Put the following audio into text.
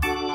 Bye.